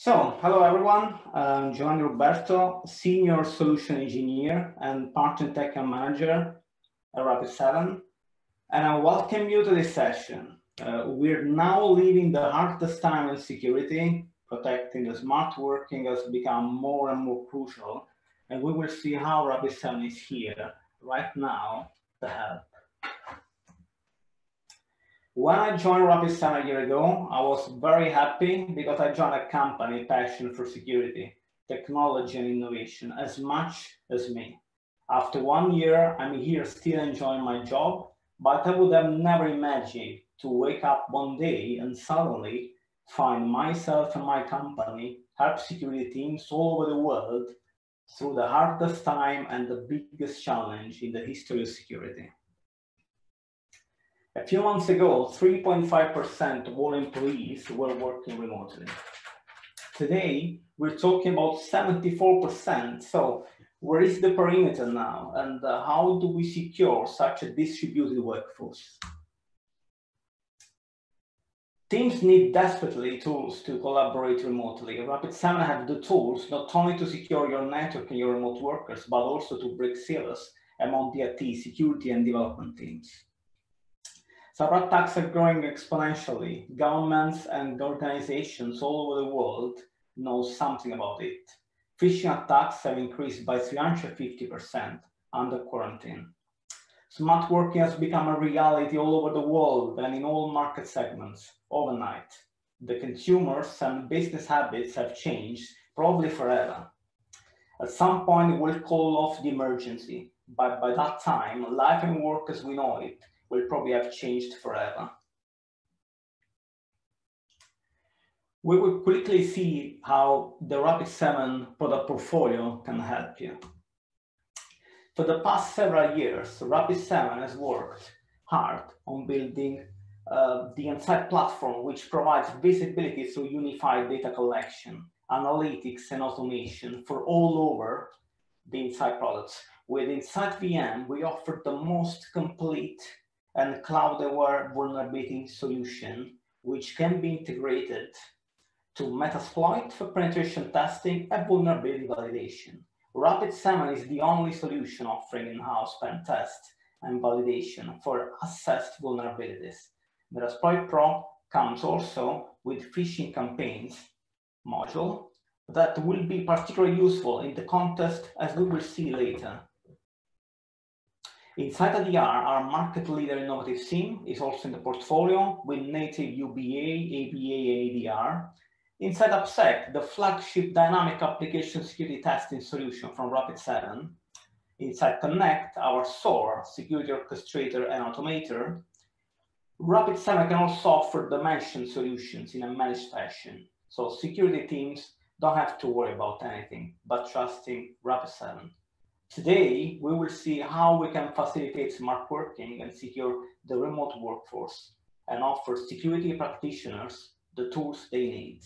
So, hello everyone. I'm Giovanni Ruberto, Senior Solution Engineer and Partner Tech Manager at Rapid7. And I welcome you to this session. Uh, we're now living the hardest time in security. Protecting the smart working has become more and more crucial. And we will see how Rapid7 is here right now to help. When I joined Rapid7 a year ago, I was very happy because I joined a company passionate for security, technology, and innovation as much as me. After one year, I'm here still enjoying my job, but I would have never imagined to wake up one day and suddenly find myself and my company help security teams all over the world through the hardest time and the biggest challenge in the history of security. A few months ago, 3.5% of all employees were working remotely. Today, we're talking about 74%. So where is the perimeter now? And uh, how do we secure such a distributed workforce? Teams need desperately tools to collaborate remotely. Rapid7 have the tools not only to secure your network and your remote workers, but also to break silos among the IT, security, and development teams. Cyber attacks are growing exponentially. Governments and organizations all over the world know something about it. Phishing attacks have increased by 350% under quarantine. Smart working has become a reality all over the world and in all market segments overnight. The consumers and business habits have changed probably forever. At some point, we'll call off the emergency, but by that time, life and work as we know it will probably have changed forever. We will quickly see how the Rapid7 product portfolio can help you. For the past several years, Rapid7 has worked hard on building uh, the Insight platform, which provides visibility through unified data collection, analytics, and automation for all over the Insight products. With Insight VM, we offer the most complete and cloud-aware vulnerability solution, which can be integrated to Metasploit for penetration testing and vulnerability validation. Rapid7 is the only solution offering in-house pen test and validation for assessed vulnerabilities. Metasploit Pro comes also with phishing campaigns module that will be particularly useful in the context as we will see later. Insight IDR, our market leader innovative SIEM is also in the portfolio with native UBA, ABA, ADR. Insight AppSec, the flagship dynamic application security testing solution from Rapid7. Insight Connect, our SOAR, security orchestrator and automator. Rapid7 can also offer dimension solutions in a managed fashion. So security teams don't have to worry about anything but trusting Rapid7. Today, we will see how we can facilitate smart working and secure the remote workforce and offer security practitioners the tools they need.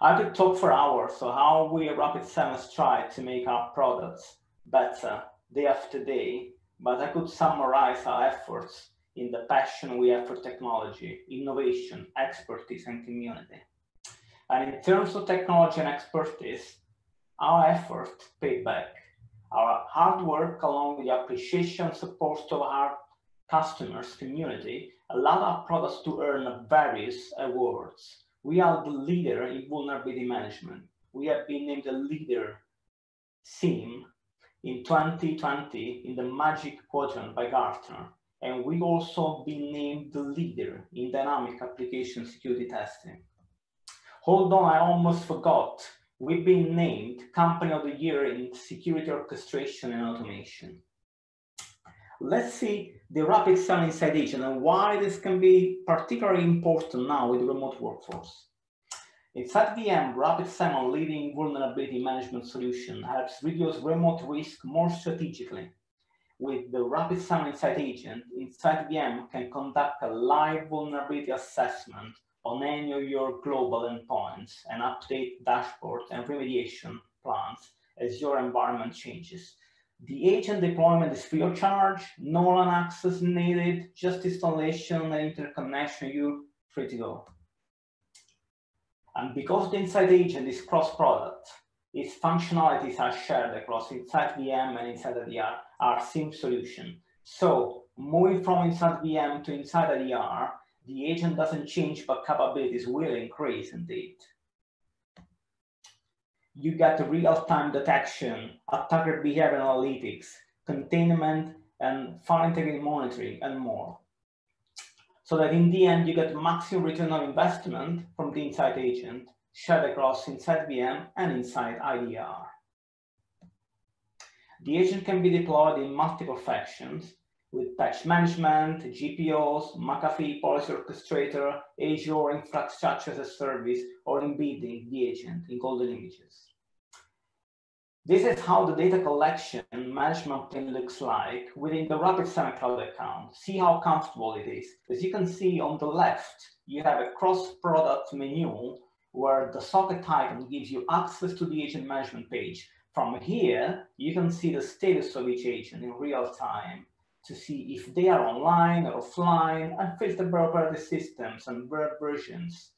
I could talk for hours so how we at Rapid7 try to make our products better day after day, but I could summarize our efforts in the passion we have for technology, innovation, expertise, and community. And in terms of technology and expertise, our effort paid back. Our hard work along with the appreciation support of our customers community allowed our products to earn various awards. We are the leader in vulnerability management. We have been named the leader SIEM in 2020 in the Magic Quadrant by Gartner. And we've also been named the leader in dynamic application security testing. Hold on, I almost forgot we've been named Company of the Year in Security Orchestration and Automation. Let's see the Rapid7 Insight Agent and why this can be particularly important now with remote workforce. Insight VM, Rapid7 leading vulnerability management solution helps reduce remote risk more strategically. With the Rapid7 Insight Agent, Insight VM can conduct a live vulnerability assessment on any of your global endpoints and update dashboard and remediation plans as your environment changes. The agent deployment is free of charge, no LAN access needed, just installation and interconnection, you're free to go. And because the Insight Agent is cross-product, its functionalities are shared across Insight VM and Insight IDR our SIEM solution. So moving from Insight VM to Insight IDR, the agent doesn't change, but capabilities will increase indeed. You get real-time detection, attacker behavior analytics, containment, and file integrity monitoring, and more. So that in the end, you get maximum return on investment from the Insight Agent shared across Insight VM and Insight IDR. The agent can be deployed in multiple factions with patch management, GPOs, McAfee policy orchestrator, Azure infrastructure as a service, or embedding the agent in golden images. This is how the data collection and management plane looks like within the Rapid7 Cloud account. See how comfortable it is. As you can see on the left, you have a cross-product menu where the socket icon gives you access to the agent management page. From here, you can see the status of each agent in real time to see if they are online or offline and filter operating systems and versions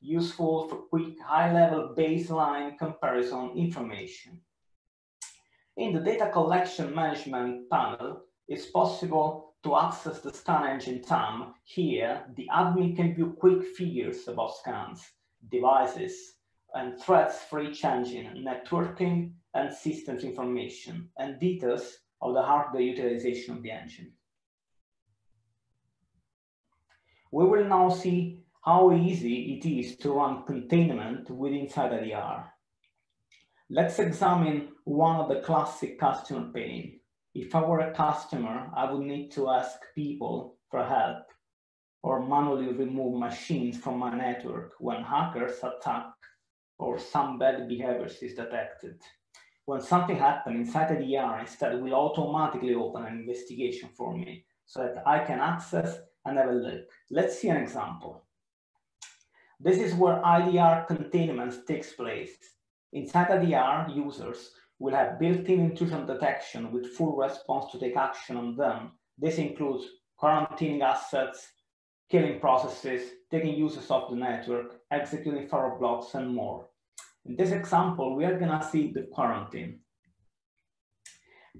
useful for quick high-level baseline comparison information. In the data collection management panel, it's possible to access the scan engine TAM. Here, the admin can view quick figures about scans, devices, and threats for each engine, networking, and systems information, and details of the hardware utilization of the engine. We will now see how easy it is to run containment with Insight IDR. Let's examine one of the classic customer pain. If I were a customer, I would need to ask people for help or manually remove machines from my network when hackers attack or some bad behaviors is detected. When something happens inside the ER, instead it will automatically open an investigation for me so that I can access and have a look. Let's see an example. This is where IDR containment takes place. Insight IDR, users will have built-in intrusion detection with full response to take action on them. This includes quarantining assets, killing processes, taking users off the network, executing firewall blocks, and more. In this example, we are gonna see the quarantine.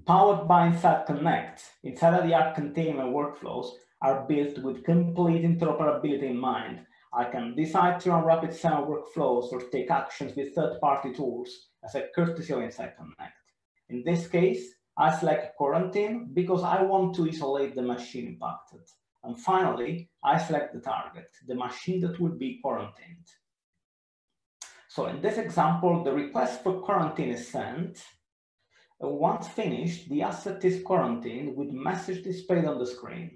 Powered by Insight Connect, Inside the App containment workflows are built with complete interoperability in mind I can decide to run Rapid7 workflows or take actions with third-party tools as a courtesy of Insight Connect. In this case, I select quarantine because I want to isolate the machine impacted. And finally, I select the target, the machine that will be quarantined. So in this example, the request for quarantine is sent. Once finished, the asset is quarantined with message displayed on the screen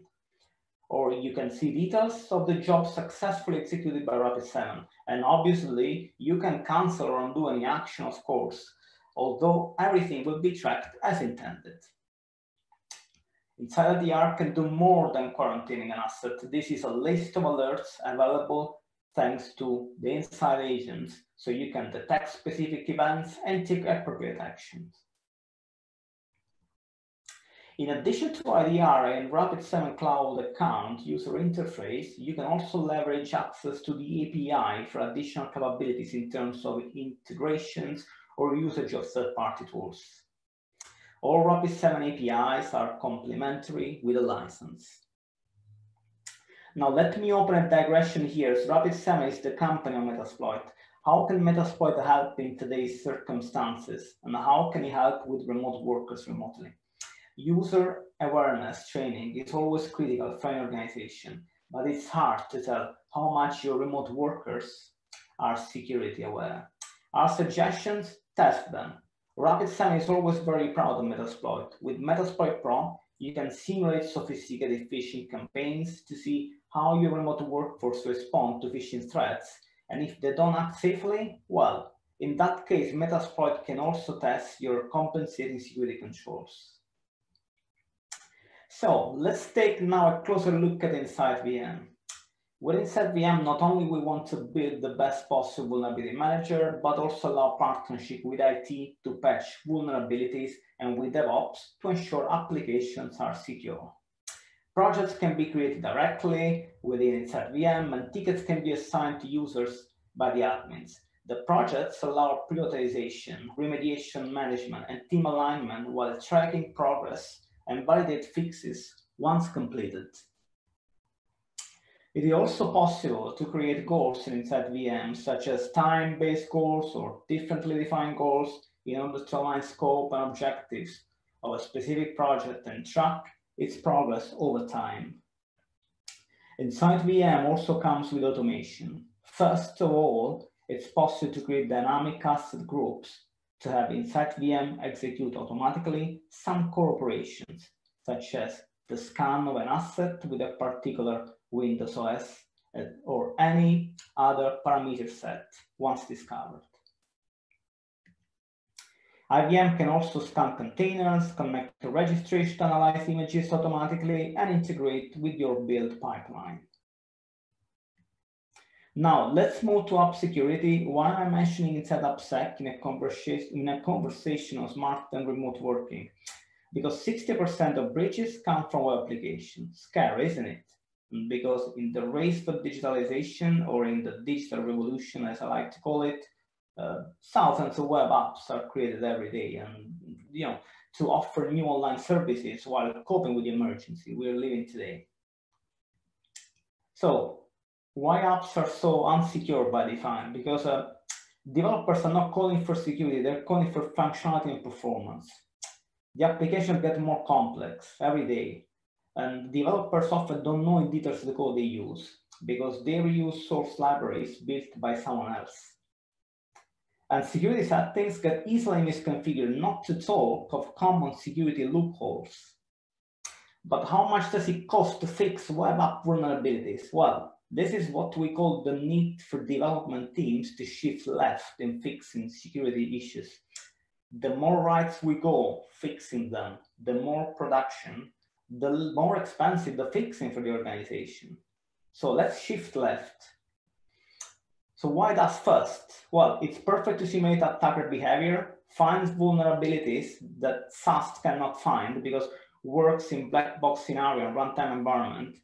or you can see details of the job successfully executed by Rapid7. And obviously, you can cancel or undo any action, of course, although everything will be tracked as intended. Insight IDR can do more than quarantining an asset. This is a list of alerts available thanks to the Insight Agents, so you can detect specific events and take appropriate actions. In addition to IDR and Rapid7 Cloud account user interface, you can also leverage access to the API for additional capabilities in terms of integrations or usage of third-party tools. All Rapid7 APIs are complementary with a license. Now let me open a digression here. So Rapid7 is the company of Metasploit. How can Metasploit help in today's circumstances? And how can it help with remote workers remotely? user awareness training is always critical for an organization, but it's hard to tell how much your remote workers are security aware. Our suggestions, test them. Rapid7 is always very proud of Metasploit. With Metasploit Pro, you can simulate sophisticated phishing campaigns to see how your remote workforce respond to phishing threats. And if they don't act safely, well, in that case, Metasploit can also test your compensating security controls. So let's take now a closer look at Insight VM. With Insight VM, not only we want to build the best possible vulnerability manager, but also allow partnership with IT to patch vulnerabilities and with DevOps to ensure applications are secure. Projects can be created directly within Insight VM and tickets can be assigned to users by the admins. The projects allow prioritization, remediation management, and team alignment while tracking progress and validate fixes once completed. It is also possible to create goals Insight VM, such as time-based goals or differently defined goals in order to align scope and objectives of a specific project and track its progress over time. Insight VM also comes with automation. First of all, it's possible to create dynamic asset groups to have Insight VM execute automatically some core operations, such as the scan of an asset with a particular Windows OS or any other parameter set once discovered. IBM can also scan containers, connect to registries to analyze images automatically, and integrate with your build pipeline. Now, let's move to app security. Why am I mentioning Insight AppSec in a conversation, in a conversation on smart and remote working? Because 60% of breaches come from web applications. Scary, isn't it? Because in the race for digitalization or in the digital revolution, as I like to call it, thousands of web apps are created every day. And you know to offer new online services while coping with the emergency we're living today. So why apps are so unsecure by design? Because uh, developers are not calling for security they're calling for functionality and performance. The applications get more complex every day and developers often don't know in details the code they use because they reuse source libraries built by someone else and security settings get easily misconfigured, not to talk of common security loopholes. But how much does it cost to fix web app vulnerabilities? Well, this is what we call the need for development teams to shift left in fixing security issues. The more rights we go fixing them, the more production, the more expensive the fixing for the organization. So let's shift left so why DAST first? Well, it's perfect to simulate attacker behavior, finds vulnerabilities that SAST cannot find because works in black box scenario and runtime environment.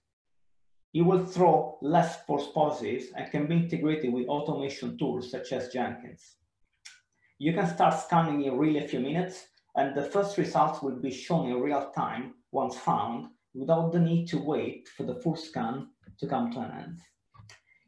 It will throw less false positives and can be integrated with automation tools such as Jenkins. You can start scanning in really a few minutes and the first results will be shown in real time once found without the need to wait for the full scan to come to an end.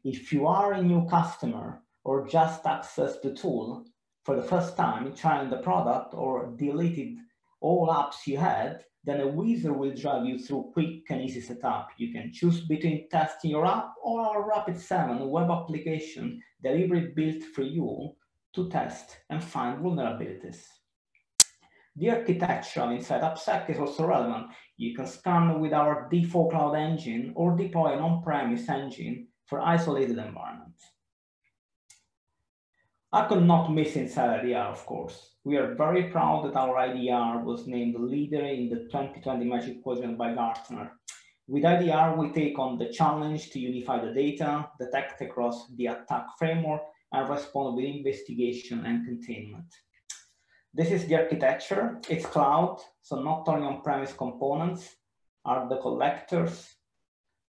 If you are a new customer or just access the tool for the first time, trying the product or deleted all apps you had, then a wizard will drive you through quick and easy setup. You can choose between testing your app or our Rapid7 web application deliberately built for you to test and find vulnerabilities. The architecture Insight AppSec is also relevant. You can scan with our default cloud engine or deploy an on-premise engine for isolated environments. I could not miss Insight IDR, of course. We are very proud that our IDR was named leader in the 2020 Magic Quadrant by Gartner. With IDR, we take on the challenge to unify the data, detect across the attack framework, and respond with investigation and containment. This is the architecture. It's cloud, so not only on-premise components are the collectors,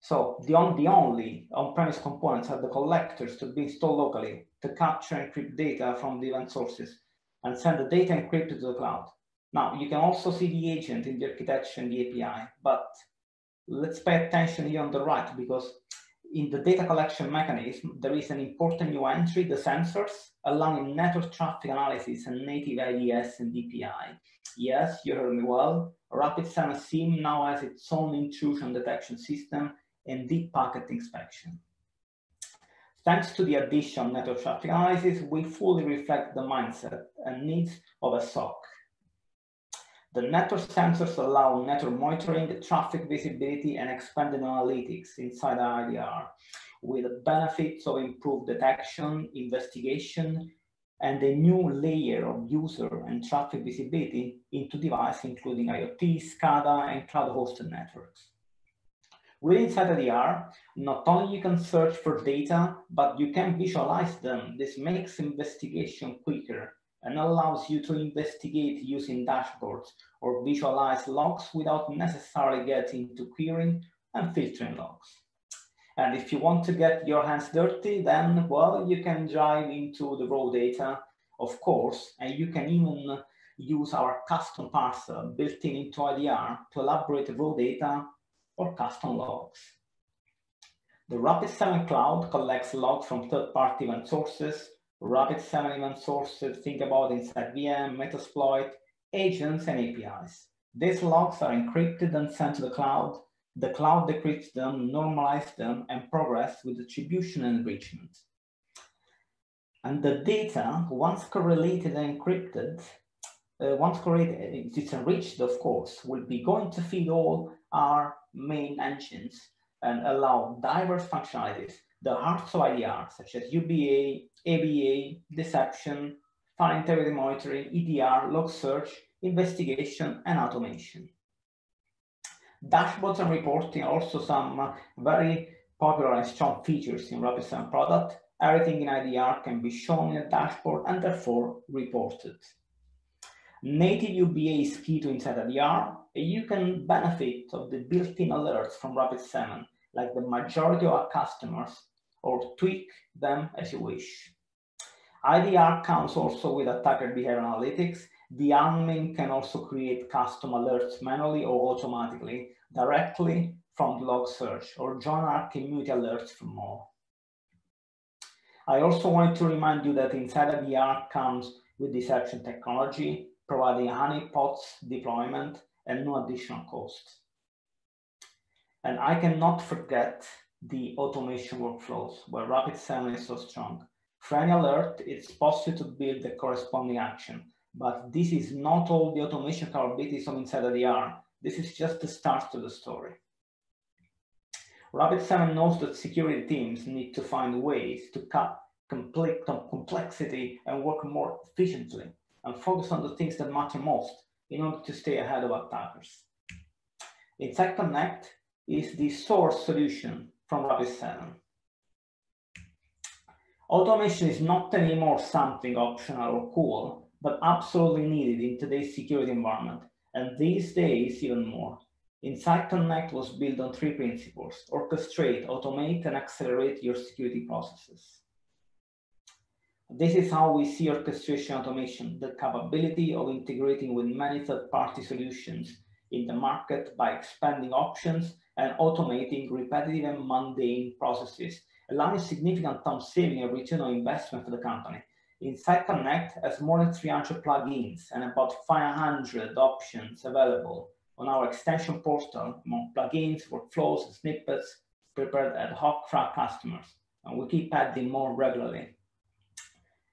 so the, on, the only on-premise components are the collectors to be installed locally to capture and encrypt data from the event sources and send the data encrypted to the cloud. Now, you can also see the agent in the architecture and the API, but let's pay attention here on the right because in the data collection mechanism, there is an important new entry, the sensors, allowing network traffic analysis and native IDS and DPI. Yes, you heard me well. Rapid7 SIEM now has its own intrusion detection system and deep packet inspection. Thanks to the addition of network traffic analysis, we fully reflect the mindset and needs of a SOC. The network sensors allow network monitoring, traffic visibility, and expanded analytics Insight IDR with the benefits of improved detection, investigation, and a new layer of user and traffic visibility into devices including IoT, SCADA, and cloud-hosted networks. With InsightIDR, not only you can search for data, but you can visualize them. This makes investigation quicker and allows you to investigate using dashboards or visualize logs without necessarily getting to querying and filtering logs. And if you want to get your hands dirty, then, well, you can dive into the raw data, of course, and you can even use our custom parser built in into IDR to elaborate the raw data or custom logs. The Rapid7 Cloud collects logs from third-party event sources, Rapid7 event sources, think about Insight VM, Metasploit, agents, and APIs. These logs are encrypted and sent to the cloud. The cloud decrypts them, normalizes them, and progress with attribution and enrichment. And the data, once correlated and encrypted, uh, once correlated, it's enriched, of course, will be going to feed all our main engines and allow diverse functionalities, the hearts of IDR, such as UBA, ABA, deception, file integrity monitoring, EDR, log search, investigation, and automation. Dashboards and reporting are also some uh, very popular and strong features in Rapid7 product. Everything in IDR can be shown in a dashboard and therefore reported. Native UBA is key to Insight IDR. You can benefit of the built-in alerts from Rapid7, like the majority of our customers, or tweak them as you wish. IDR comes also with attacker behavior analytics. The admin can also create custom alerts manually or automatically directly from the log search or join our community alerts for more. I also want to remind you that Insight IDR comes with deception technology, providing honeypots deployment and no additional cost. And I cannot forget the automation workflows where Rapid7 is so strong. For any alert, it's possible to build the corresponding action, but this is not all the automation capabilities of Insight IDR. This is just the start of the story. Rapid7 knows that security teams need to find ways to cut complexity and work more efficiently and focus on the things that matter most in order to stay ahead of attackers. Insight Connect is the source solution from Rapid7. Automation is not anymore something optional or cool, but absolutely needed in today's security environment, and these days even more. Insight Connect was built on three principles, orchestrate, automate, and accelerate your security processes. This is how we see orchestration automation, the capability of integrating with many third-party solutions in the market by expanding options and automating repetitive and mundane processes, allowing significant time saving and return on investment for the company. Insight Connect has more than 300 plugins and about 500 options available on our extension portal among plugins, workflows, snippets prepared ad hoc for our customers. And we keep adding more regularly.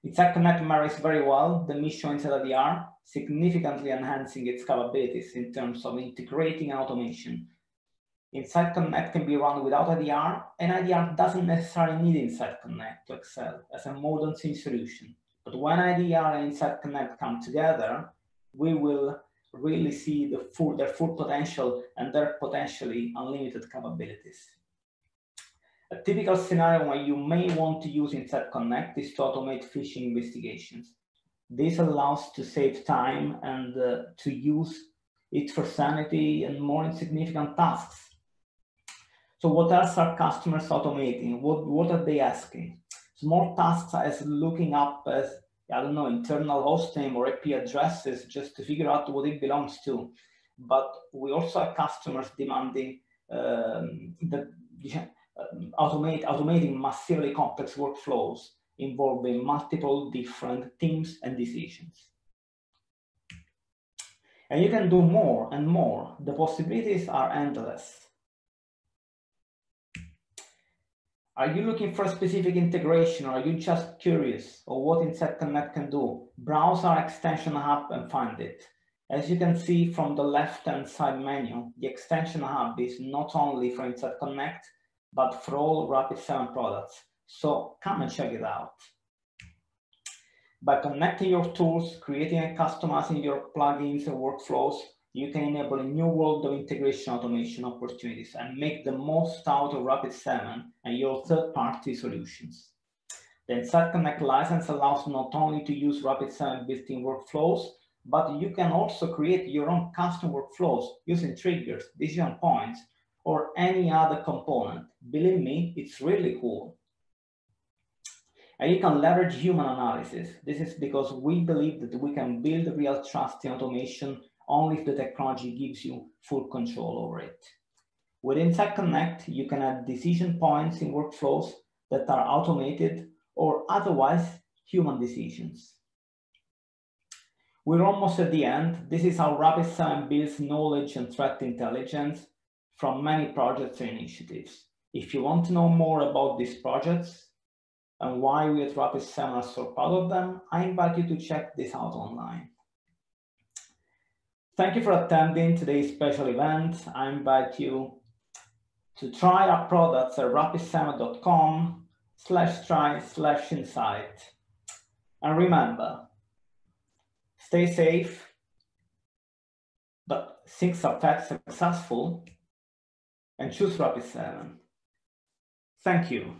Insight Connect marries very well the mission Insight IDR, significantly enhancing its capabilities in terms of integrating automation Insight Connect can be run without IDR, and IDR doesn't necessarily need Insight Connect to excel as a modern SIEM solution. But when IDR and Insight Connect come together, we will really see the full, their full potential and their potentially unlimited capabilities. A typical scenario where you may want to use Insight Connect is to automate phishing investigations. This allows to save time and uh, to use it for sanity and more insignificant tasks so what else are customers automating? What, what are they asking? Small tasks as looking up as, I don't know, internal host name or IP addresses just to figure out what it belongs to. But we also have customers demanding um, the, automate, automating massively complex workflows involving multiple different teams and decisions. And you can do more and more. The possibilities are endless. Are you looking for a specific integration or are you just curious of what Insight Connect can do? Browse our extension hub and find it. As you can see from the left-hand side menu, the extension hub is not only for Insight Connect, but for all Rapid7 products. So come and check it out. By connecting your tools, creating and customizing your plugins and workflows, you can enable a new world of integration automation opportunities and make the most out of Rapid7 and your third-party solutions. The Insight Connect license allows not only to use Rapid7 built-in workflows, but you can also create your own custom workflows using triggers, decision points, or any other component. Believe me, it's really cool. And you can leverage human analysis. This is because we believe that we can build real trust in automation only if the technology gives you full control over it. With Insight Connect, you can add decision points in workflows that are automated or otherwise human decisions. We're almost at the end. This is how Rapid7 builds knowledge and threat intelligence from many projects and initiatives. If you want to know more about these projects and why we at Rapid7 are so proud of them, I invite you to check this out online. Thank you for attending today's special event. I invite you to try our products at rapid7.com slash try slash insight. And remember, stay safe, but things are successful and choose Rapid7. Thank you.